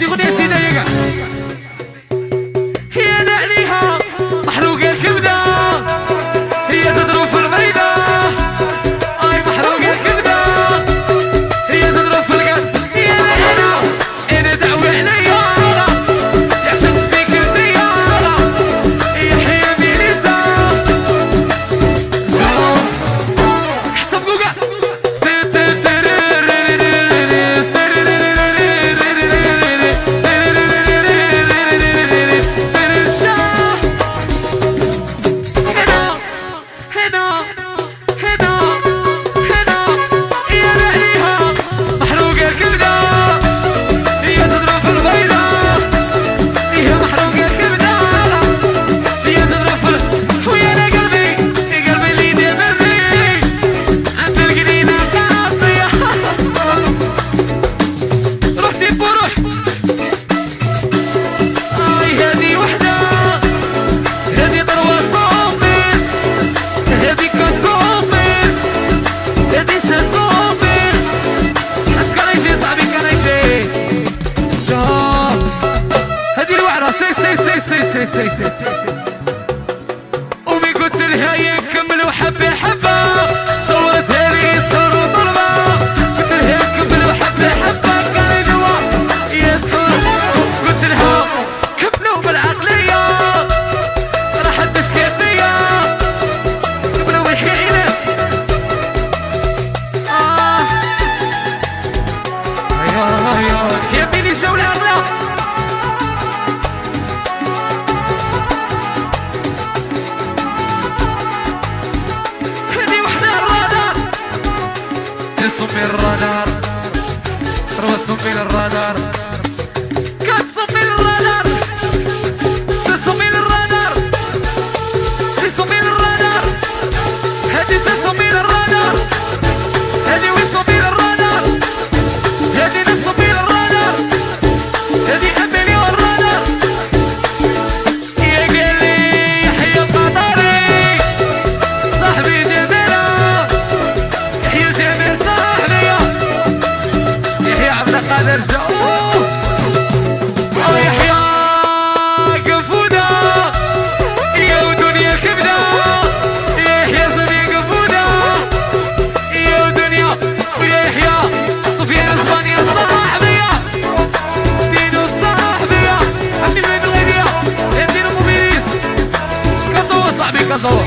digo, ni si no llega. 干啥了？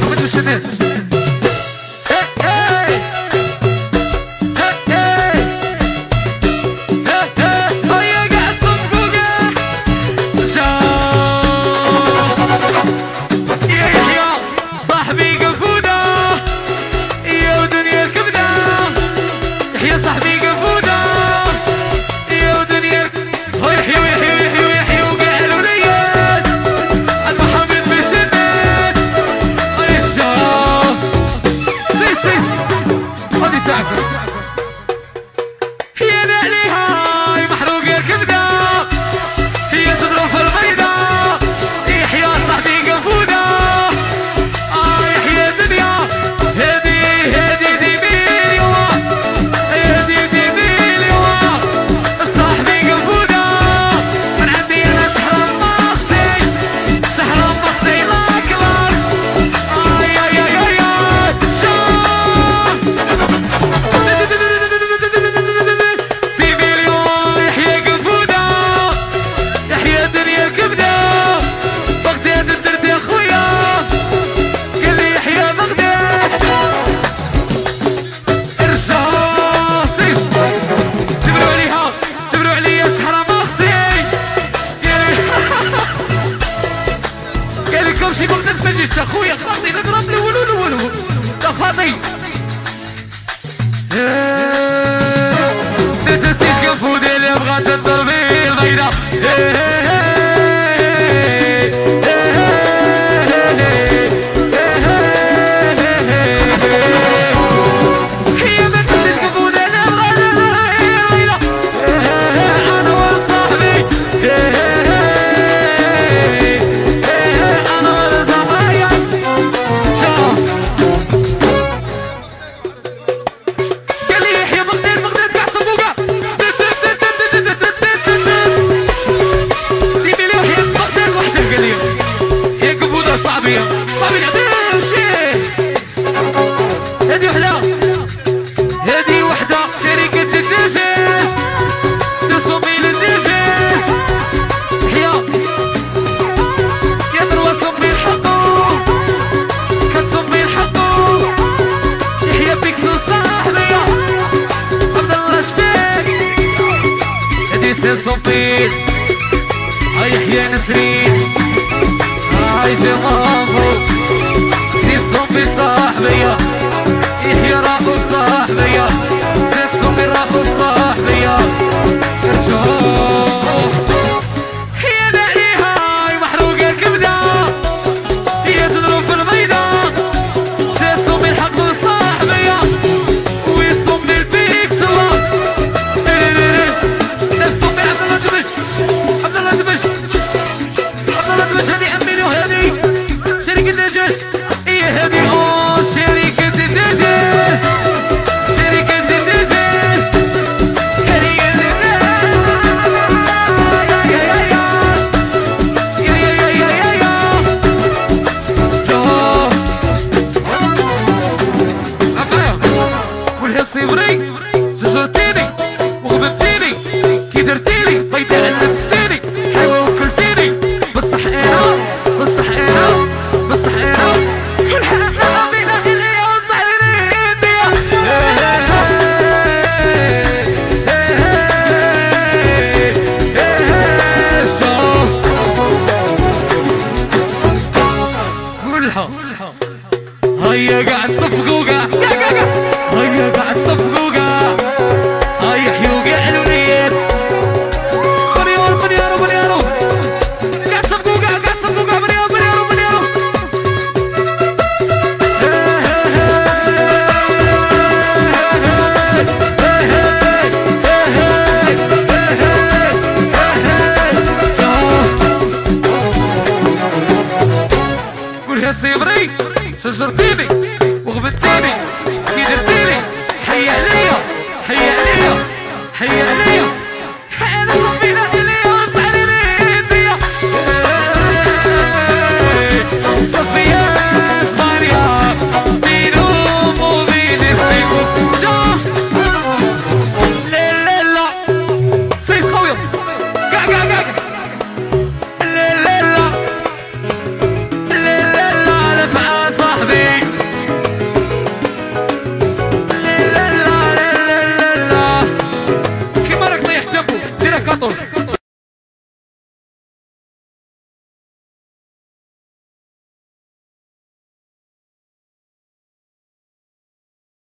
他们就现在。تلقاو شي يقول ما تجيش أخويا خاطي نضرب الأول والاول يا خاطي ما تنسيش كفو ديالي بغات تضربي البيضة إيه. Família Deus!